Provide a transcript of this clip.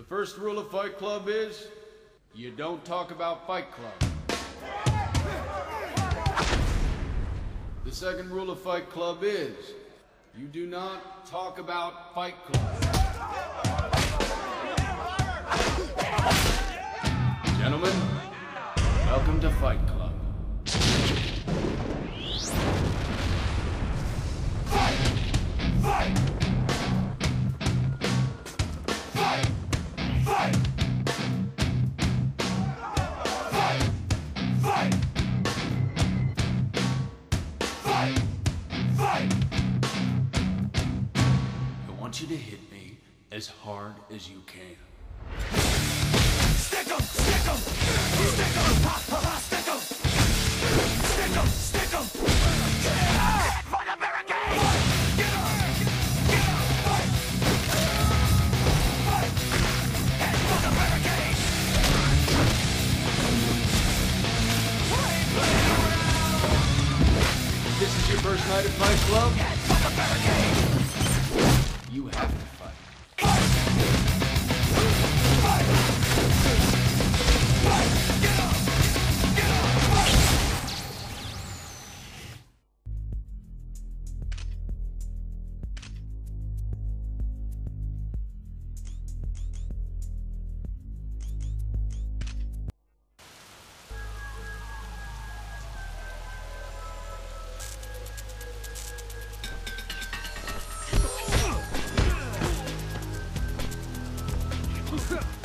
first rule of Fight Club is you don't talk about Fight Club. The second rule of Fight Club is you do not talk about Fight Club. Gentlemen, welcome to Fight Club. Want you to hit me as hard as you can. Stick 'em, stick 'em, stick 'em, ha ha ha, stick 'em, stick 'em, stick 'em. Head for the barricade. Get up, get up, fight, fight. Head for the barricade. Play, play around. This is your first night at Fight Club? Head for the barricade. You have to Huh.